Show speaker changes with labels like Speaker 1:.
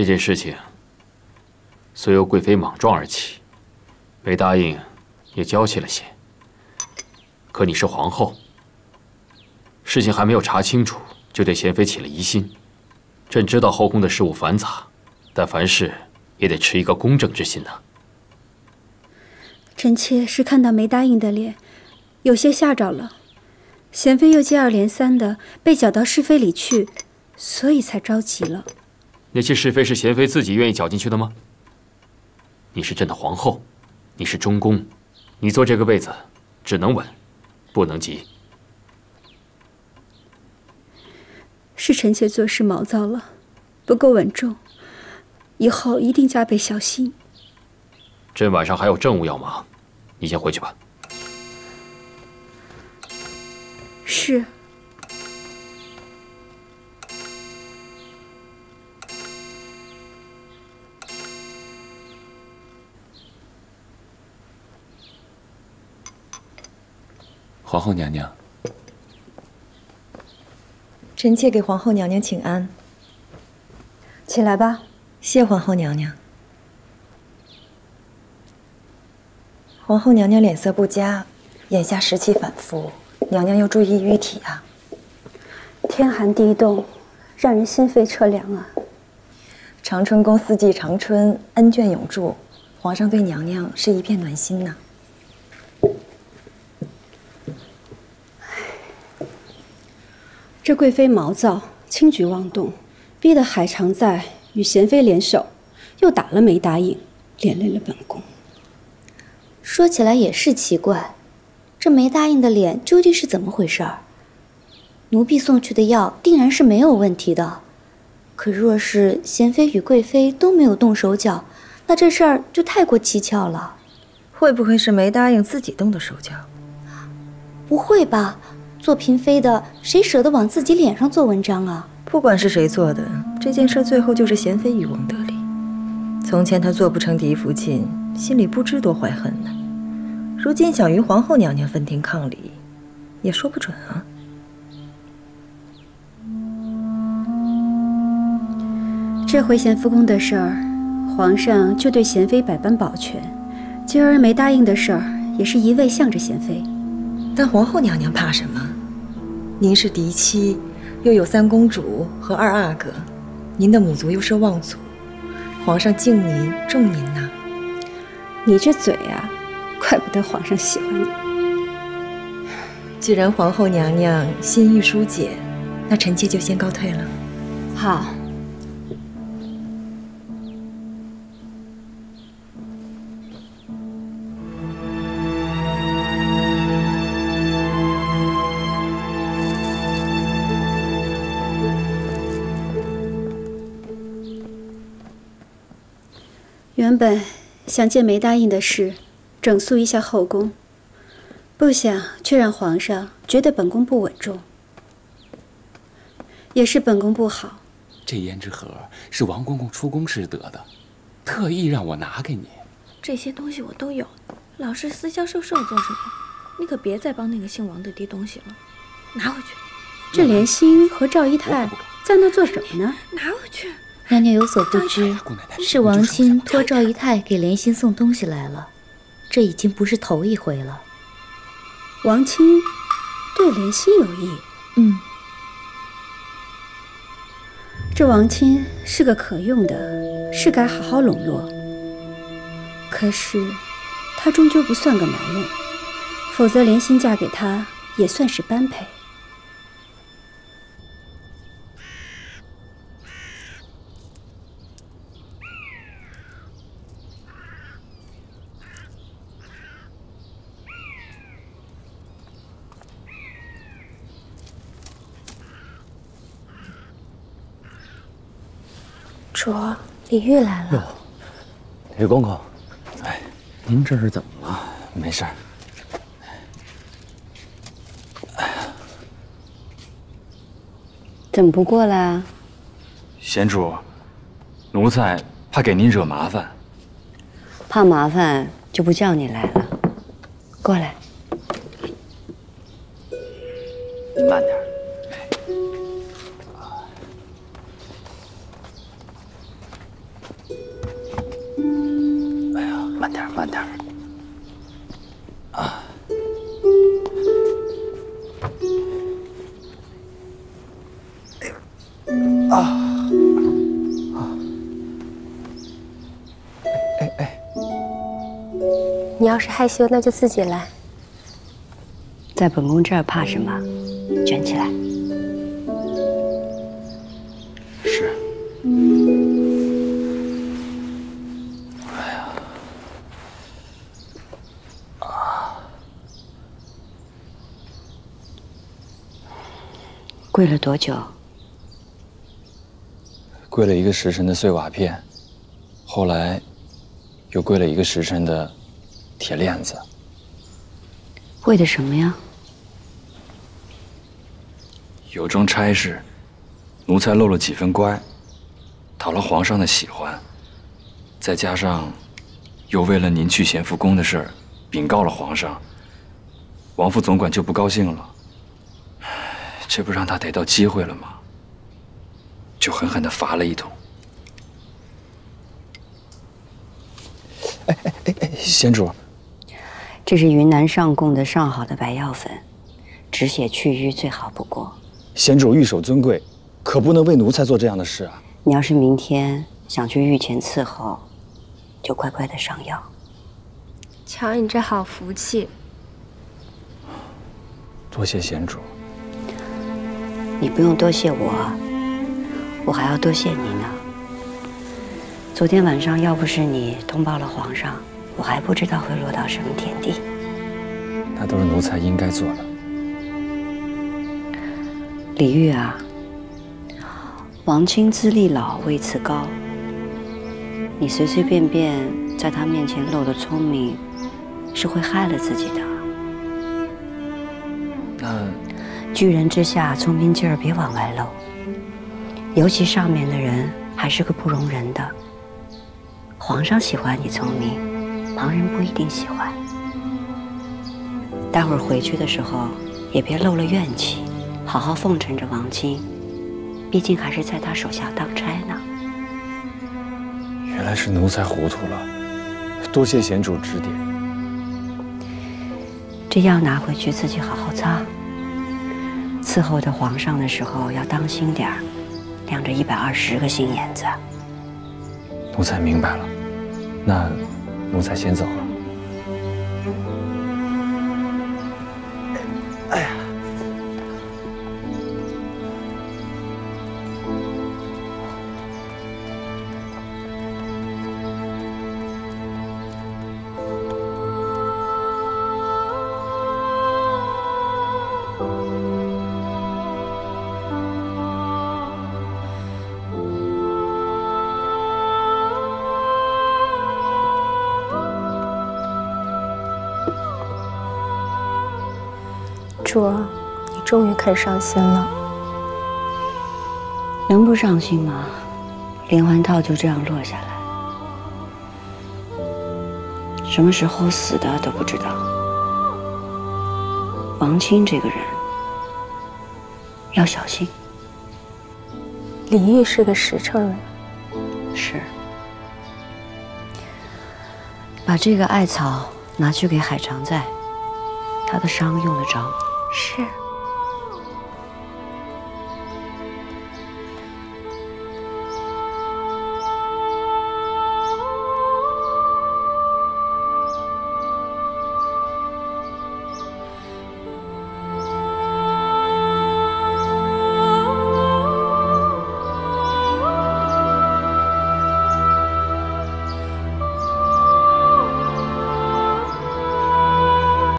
Speaker 1: 这件事情虽由贵妃莽撞而起，没答应也娇气了些。可你是皇后，事情还没有查清楚，就对贤妃起了疑心。朕知道后宫的事务繁杂，但凡事也得持一个公正之心呐。
Speaker 2: 臣妾是看到没答应的脸，有些吓着了。贤妃又接二连三的被搅到是非里去，所以才着急了。
Speaker 1: 那些是非是贤妃自己愿意搅进去的吗？你是朕的皇后，你是中宫，你坐这个位子，只能稳，不能急。
Speaker 2: 是臣妾做事毛躁了，不够稳重，以后一定加倍小心。
Speaker 1: 朕晚上还有政务要忙，你先回去吧。
Speaker 2: 是。
Speaker 3: 皇后娘娘，
Speaker 4: 臣妾给皇后娘娘请安。
Speaker 2: 起来吧。
Speaker 4: 谢皇后娘娘。皇后娘娘脸色不佳，眼下时气反复，娘娘要注意御体啊。
Speaker 2: 天寒地冻，让人心肺彻凉啊。
Speaker 4: 长春宫四季长春，恩眷永驻，皇上对娘娘是一片暖心呐。
Speaker 2: 这贵妃毛躁，轻举妄动，逼得海常在与贤妃联手，又打了没答应，连累了本宫。
Speaker 5: 说起来也是奇怪，这没答应的脸究竟是怎么回事儿？奴婢送去的药定然是没有问题的，可若是贤妃与贵妃都没有动手脚，那这事儿就太过蹊跷了。
Speaker 4: 会不会是没答应自己动的手脚？
Speaker 5: 不会吧？做嫔妃的，谁舍得往自己脸上做文章啊？
Speaker 4: 不管是谁做的，这件事最后就是贤妃渔翁得利。从前她做不成嫡福晋，心里不知多怀恨呢。如今想与皇后娘娘分庭抗礼，也说不准啊。
Speaker 2: 这回贤福宫的事儿，皇上就对贤妃百般保全。今儿没答应的事儿，也是一味向着贤妃。
Speaker 4: 但皇后娘娘怕什么？您是嫡妻，又有三公主和二阿哥，您的母族又是望族，皇上敬您重您呐。
Speaker 2: 你这嘴啊，怪不得皇上喜欢你。
Speaker 4: 既然皇后娘娘心意疏解，那臣妾就先告退了。
Speaker 2: 好。原本想借没答应的事，整肃一下后宫，不想却让皇上觉得本宫不稳重，也是本宫不好。
Speaker 3: 这胭脂盒是王公公出宫时得的，特意让我拿给你。
Speaker 6: 这些东西我都有，老是私交授受做什么？你可别再帮那个姓王的递东西了，拿回去。
Speaker 2: 这莲心和赵姨太在那做什么呢？
Speaker 6: 拿回去。
Speaker 5: 娘娘有所不知，是王亲托赵姨太给莲心送东西来了，这已经不是头一回了。
Speaker 2: 王亲对莲心有意，
Speaker 5: 嗯，
Speaker 2: 这王亲是个可用的，是该好好笼络。可是他终究不算个男人，否则莲心嫁给他也算是般配。
Speaker 6: 主，李玉来了。
Speaker 7: 哟，李公公，哎，您这是怎么了？
Speaker 3: 没事。
Speaker 7: 哎呀，怎么不过来啊？
Speaker 8: 贤主，奴才怕给您惹麻烦。
Speaker 7: 怕麻烦就不叫你来了。过来。
Speaker 8: 慢点。
Speaker 3: 慢点。啊。
Speaker 9: 啊啊！哎哎，
Speaker 10: 你要是害羞，那就自己来。
Speaker 7: 在本宫这儿怕什么？卷起来。跪了多久？
Speaker 8: 跪了一个时辰的碎瓦片，后来又跪了一个时辰的铁链子。
Speaker 7: 为的什么呀？
Speaker 8: 有桩差事，奴才漏了几分乖，讨了皇上的喜欢，再加上又为了您去咸福宫的事儿禀告了皇上，王副总管就不高兴了，这不让他逮到机会了吗？就狠狠的罚了一通。
Speaker 9: 哎哎哎哎，贤主，
Speaker 7: 这是云南上贡的上好的白药粉，止血去瘀最好不过。
Speaker 9: 贤主御手尊贵，可不能为奴才做这样的事啊！
Speaker 7: 你要是明天想去御前伺候，就乖乖的上药。
Speaker 10: 瞧你这好福气！
Speaker 9: 多谢贤主。
Speaker 7: 你不用多谢我，我还要多谢你呢。昨天晚上要不是你通报了皇上，我还不知道会落到什么田地。
Speaker 9: 那都是奴才应该做的。
Speaker 7: 李煜啊，王卿资历老，位次高，你随随便便在他面前露了聪明，是会害了自己的。巨人之下，聪明劲儿别往外露，尤其上面的人还是个不容人的。皇上喜欢你聪明，旁人不一定喜欢。待会儿回去的时候，也别漏了怨气。好好奉承着王卿，毕竟还是在他手下当差呢。
Speaker 9: 原来是奴才糊涂了，多谢贤主指点。
Speaker 7: 这药拿回去自己好好擦。伺候着皇上的时候要当心点儿，亮着一百二十个心眼子。
Speaker 9: 奴才明白了，那奴才先走了。
Speaker 10: 主儿，你终于肯上心了。
Speaker 7: 能不上心吗？连环套就这样落下来，什么时候死的都不知道。王清这个人要小心。
Speaker 10: 李煜是个实诚人，
Speaker 7: 是。把这个艾草拿去给海常在，他的伤用得着。
Speaker 10: 是。